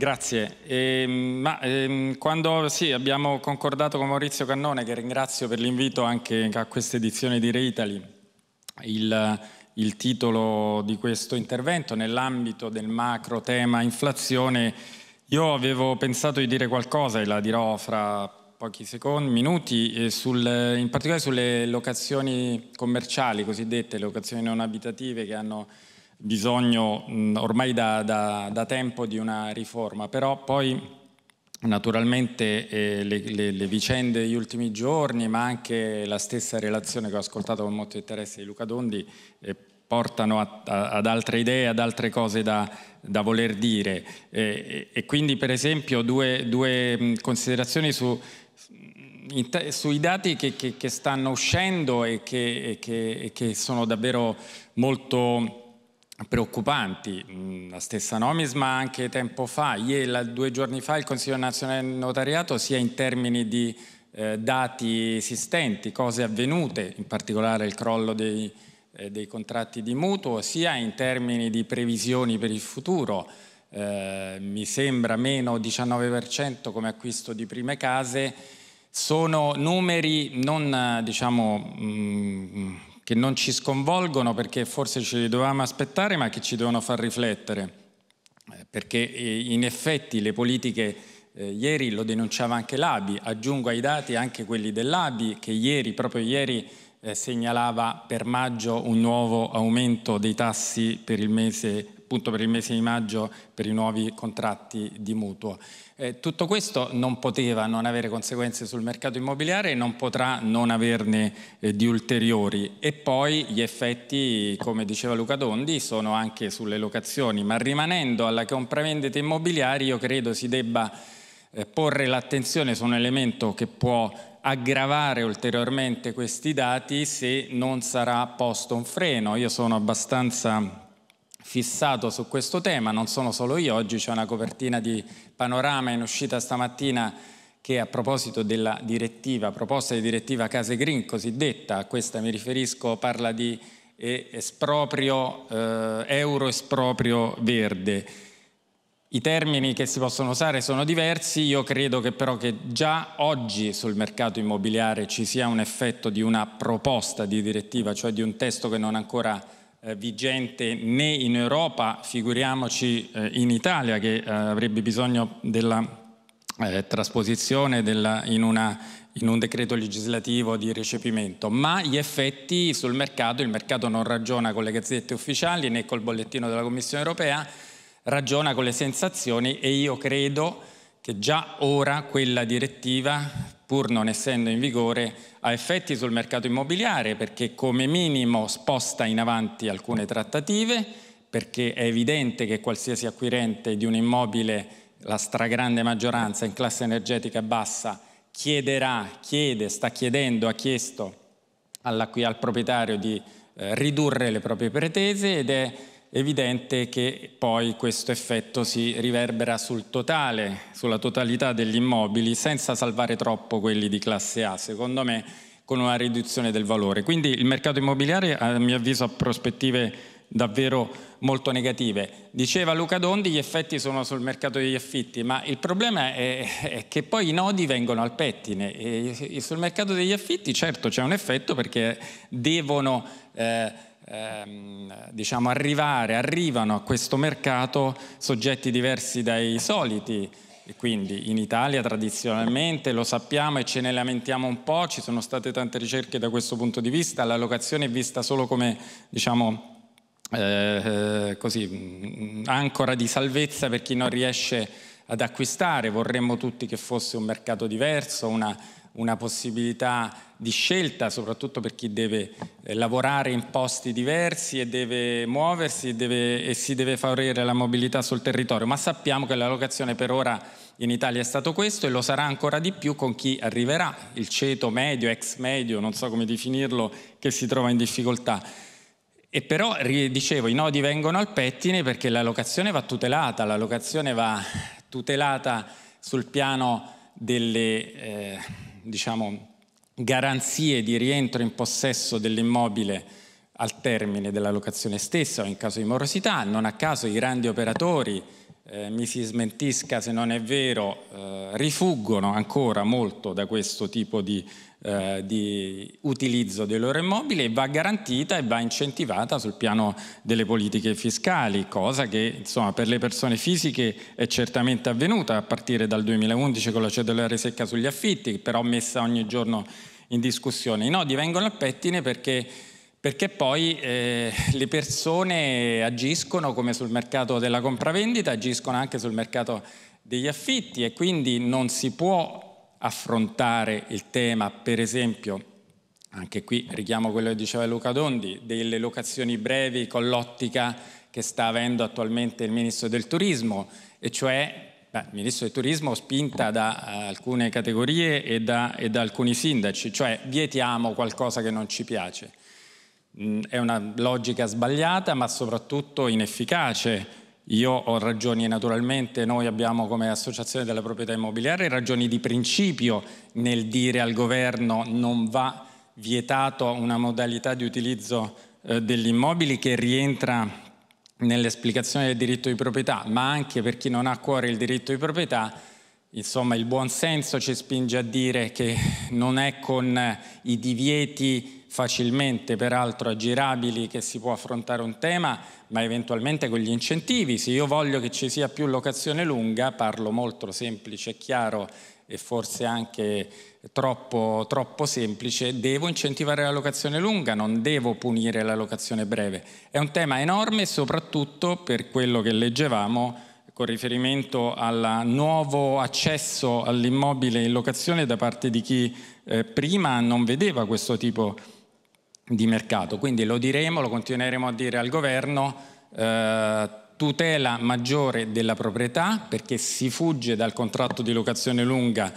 Grazie. Eh, ma, ehm, quando sì, abbiamo concordato con Maurizio Cannone, che ringrazio per l'invito anche a questa edizione di Reitali, il, il titolo di questo intervento nell'ambito del macro tema inflazione, io avevo pensato di dire qualcosa e la dirò fra pochi secondi, minuti, sul, in particolare sulle locazioni commerciali cosiddette, locazioni non abitative che hanno bisogno mh, ormai da, da, da, tempo di una riforma, però poi naturalmente eh, le, le, le, vicende degli ultimi giorni, ma anche la stessa relazione che ho ascoltato con molto interesse di Luca Dondi, eh, portano a, a, ad altre idee, ad altre cose da, da voler dire. Eh, e quindi per esempio due, due considerazioni su, sui dati che, che, che, stanno uscendo e che, e che sono davvero molto preoccupanti. Mm, la stessa Nomisma anche tempo fa, ieri, due giorni fa il Consiglio nazionale del notariato sia in termini di eh, dati esistenti, cose avvenute, in particolare il crollo dei, eh, dei, contratti di mutuo, sia in termini di previsioni per il futuro. Eh, mi sembra meno 19% come acquisto di prime case, sono numeri non diciamo mh, mm, che non ci sconvolgono perché forse ce li dovevamo aspettare, ma che ci devono far riflettere. Eh, perché eh, in effetti le politiche, eh, ieri lo denunciava anche l'ABI, aggiungo ai dati anche quelli dell'ABI, che ieri, proprio ieri, eh, segnalava per maggio un nuovo aumento dei tassi per il mese, appunto per il mese di maggio per i nuovi contratti di mutuo. Eh, tutto questo non poteva non avere conseguenze sul mercato immobiliare e non potrà non averne eh, di ulteriori. E poi gli effetti, come diceva Luca Dondi, sono anche sulle locazioni, ma rimanendo alla compravendita immobiliare io credo si debba eh, porre l'attenzione su un elemento che può aggravare ulteriormente questi dati se non sarà posto un freno. Io sono abbastanza fissato su questo tema, non sono solo io, oggi c'è una copertina di panorama in uscita stamattina che a proposito della direttiva, proposta di direttiva Case Green cosiddetta, a questa mi riferisco, parla di eh, esproprio, eh, euro esproprio verde. I termini che si possono usare sono diversi, io credo che però che già oggi sul mercato immobiliare ci sia un effetto di una proposta di direttiva, cioè di un testo che non ancora eh, vigente né in Europa, figuriamoci eh, in Italia che eh, avrebbe bisogno della eh, trasposizione della, in, una, in un decreto legislativo di recepimento, ma gli effetti sul mercato, il mercato non ragiona con le gazzette ufficiali né col bollettino della Commissione europea, ragiona con le sensazioni e io credo che già ora quella direttiva pur non essendo in vigore, ha effetti sul mercato immobiliare perché come minimo sposta in avanti alcune trattative, perché è evidente che qualsiasi acquirente di un immobile, la stragrande maggioranza in classe energetica bassa, chiederà, chiede, sta chiedendo, ha chiesto al proprietario di eh, ridurre le proprie pretese ed è evidente che poi questo effetto si riverbera sul totale, sulla totalità degli immobili senza salvare troppo quelli di classe A, secondo me con una riduzione del valore. Quindi il mercato immobiliare a mio avviso ha prospettive davvero molto negative. Diceva Luca Dondi gli effetti sono sul mercato degli affitti, ma il problema è, è che poi i nodi vengono al pettine e sul mercato degli affitti certo c'è un effetto perché devono eh, ehm, diciamo, arrivare, arrivano a questo mercato soggetti diversi dai soliti. E quindi in Italia tradizionalmente lo sappiamo e ce ne lamentiamo un po', ci sono state tante ricerche da questo punto di vista, la locazione è vista solo come diciamo, eh, così, ancora di salvezza per chi non riesce ad acquistare, vorremmo tutti che fosse un mercato diverso, una, una possibilità di scelta, soprattutto per chi deve eh, lavorare in posti diversi e deve muoversi e, deve, e si deve favorire la mobilità sul territorio, ma sappiamo che la locazione per ora in Italia è stato questo e lo sarà ancora di più con chi arriverà, il ceto medio, ex medio, non so come definirlo, che si trova in difficoltà. E però, dicevo, i nodi vengono al pettine perché la locazione va tutelata, la locazione va tutelata sul piano delle... Eh, diciamo, garanzie di rientro in possesso dell'immobile al termine della locazione stessa o in caso di morosità. Non a caso i grandi operatori eh, mi si smentisca se non è vero, eh, rifuggono ancora molto da questo tipo di, eh, di, utilizzo dei loro immobili e va garantita e va incentivata sul piano delle politiche fiscali, cosa che insomma, per le persone fisiche è certamente avvenuta a partire dal 2011 con la cedolare secca sugli affitti, però messa ogni giorno in discussione. I nodi vengono al pettine perché perché poi eh, le persone agiscono come sul mercato della compravendita, agiscono anche sul mercato degli affitti e quindi non si può affrontare il tema, per esempio, anche qui richiamo quello che diceva Luca Dondi, delle locazioni brevi con l'ottica che sta avendo attualmente il Ministro del Turismo, e cioè beh, il Ministro del Turismo spinta da uh, alcune categorie e da, e da alcuni sindaci, cioè vietiamo qualcosa che non ci piace. Mm, è una logica sbagliata ma soprattutto inefficace. Io ho ragioni naturalmente, noi abbiamo come associazione della proprietà immobiliare ragioni di principio nel dire al governo non va vietato una modalità di utilizzo eh, degli immobili che rientra nell'esplicazione del diritto di proprietà, ma anche per chi non ha a cuore il diritto di proprietà, insomma il buon senso ci spinge a dire che non è con i divieti facilmente peraltro aggirabili che si può affrontare un tema, ma eventualmente con gli incentivi. Se io voglio che ci sia più locazione lunga, parlo molto semplice e chiaro e forse anche troppo, troppo semplice, devo incentivare la locazione lunga, non devo punire la locazione breve. È un tema enorme soprattutto per quello che leggevamo con riferimento al nuovo accesso all'immobile in locazione da parte di chi eh, prima non vedeva questo tipo di mercato. Quindi lo diremo, lo continueremo a dire al governo, eh, tutela maggiore della proprietà perché si fugge dal contratto di locazione lunga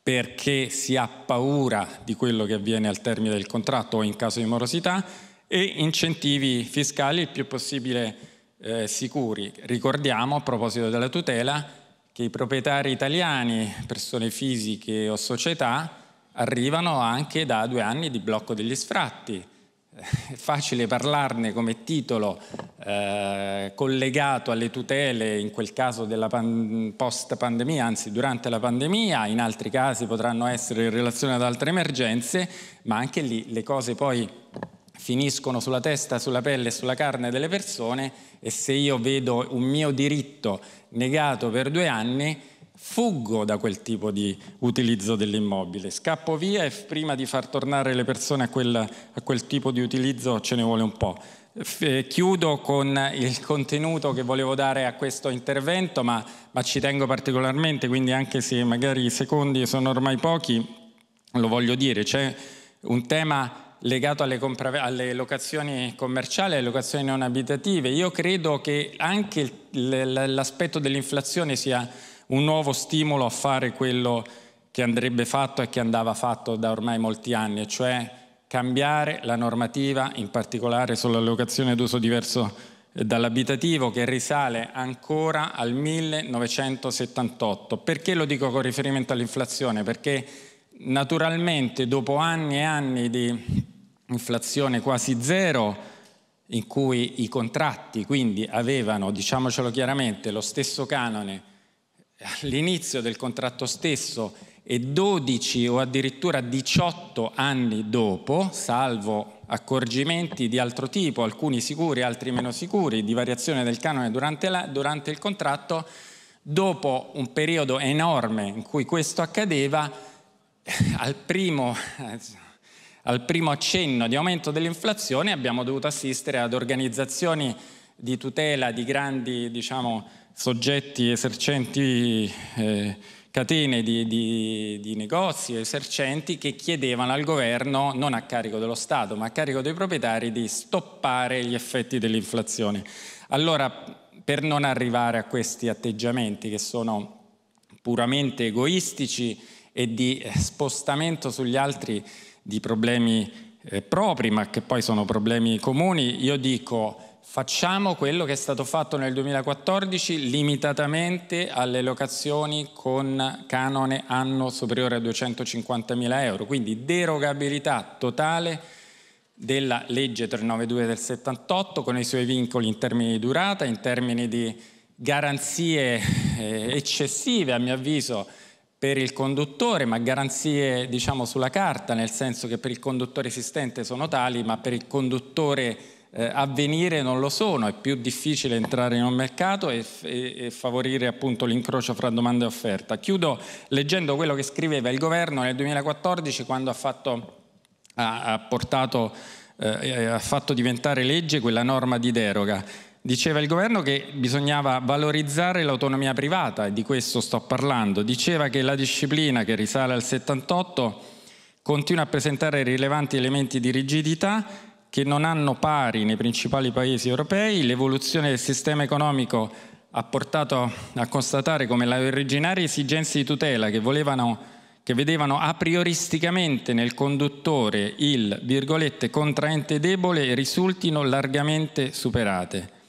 perché si ha paura di quello che avviene al termine del contratto o in caso di morosità e incentivi fiscali il più possibile eh, sicuri. Ricordiamo a proposito della tutela che i proprietari italiani, persone fisiche o società, arrivano anche da due anni di blocco degli sfratti è facile parlarne come titolo eh, collegato alle tutele, in quel caso della pan- post-pandemia, anzi durante la pandemia, in altri casi potranno essere in relazione ad altre emergenze, ma anche lì le cose poi finiscono sulla testa, sulla pelle e sulla carne delle persone e se io vedo un mio diritto negato per due anni, fuggo da quel tipo di utilizzo dell'immobile, scappo via e prima di far tornare le persone a quel, a quel tipo di utilizzo ce ne vuole un po'. F- chiudo con il contenuto che volevo dare a questo intervento, ma, ma ci tengo particolarmente, quindi anche se magari i secondi sono ormai pochi, lo voglio dire, c'è un tema legato alle, alle, locazioni commerciali, alle locazioni non abitative. Io credo che anche l'aspetto dell'inflazione sia un nuovo stimolo a fare quello che andrebbe fatto e che andava fatto da ormai molti anni, cioè cambiare la normativa, in particolare sull'allocazione d'uso diverso eh, dall'abitativo che risale ancora al 1978. Perché lo dico con riferimento all'inflazione? Perché naturalmente dopo anni e anni di inflazione quasi zero, in cui i contratti quindi avevano, diciamocelo chiaramente, lo stesso canone all'inizio del contratto stesso e 12 o addirittura 18 anni dopo, salvo accorgimenti di altro tipo, alcuni sicuri, altri meno sicuri, di variazione del canone durante, la, durante il contratto, dopo un periodo enorme in cui questo accadeva, al primo, al primo accenno di aumento dell'inflazione abbiamo dovuto assistere ad organizzazioni di tutela di grandi, diciamo, soggetti esercenti eh, catene di, di, di negozi esercenti che chiedevano al governo, non a carico dello Stato, ma a carico dei proprietari, di stoppare gli effetti dell'inflazione. Allora, per non arrivare a questi atteggiamenti che sono puramente egoistici e di spostamento sugli altri di problemi eh, propri, ma che poi sono problemi comuni, io dico Facciamo quello che è stato fatto nel 2014 limitatamente alle locazioni con canone anno superiore a 250.000 euro, quindi derogabilità totale della legge 392 del 78 con i suoi vincoli in termini di durata, in termini di garanzie eh, eccessive a mio avviso per il conduttore, ma garanzie diciamo sulla carta, nel senso che per il conduttore esistente sono tali, ma per il conduttore eh, a non lo sono, è più difficile entrare in un mercato e, e, e favorire appunto l'incrocio fra domanda e offerta. Chiudo leggendo quello che scriveva il governo nel 2014 quando ha, fatto, ha, ha, portato, eh, ha fatto diventare legge quella norma di deroga Diceva il governo che bisognava valorizzare l'autonomia privata, e di questo sto parlando. Diceva che la disciplina che risale al 78 continua a presentare rilevanti elementi di rigidità che non hanno pari nei principali paesi europei. L'evoluzione del sistema economico ha portato a constatare come le originarie esigenze di tutela che, volevano, che vedevano a prioristicamente nel conduttore il virgolette, contraente debole risultino largamente superate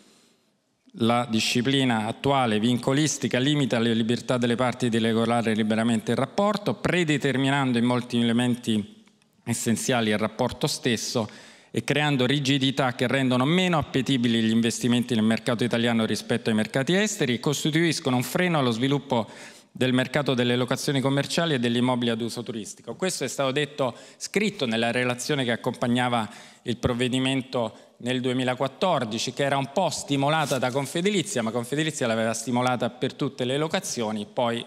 la disciplina attuale vincolistica limita le libertà delle parti di regolare liberamente il rapporto, predeterminando in molti elementi essenziali il rapporto stesso e creando rigidità che rendono meno appetibili gli investimenti nel mercato italiano rispetto ai mercati esteri e costituiscono un freno allo sviluppo del mercato delle locazioni commerciali e degli immobili ad uso turistico. Questo è stato detto, scritto nella relazione che accompagnava il provvedimento nel 2014 che era un po' stimolata da Confedilizia, ma Confedilizia l'aveva stimolata per tutte le locazioni, poi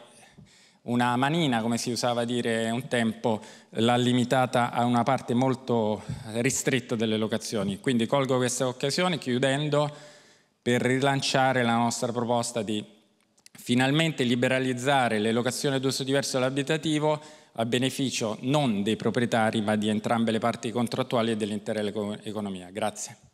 una manina, come si usava dire un tempo, l'ha limitata a una parte molto ristretta delle locazioni. Quindi colgo questa occasione chiudendo per rilanciare la nostra proposta di finalmente liberalizzare le locazioni ad uso diverso dall'abitativo a beneficio non dei proprietari ma di entrambe le parti contrattuali e dell'intera economia. Grazie.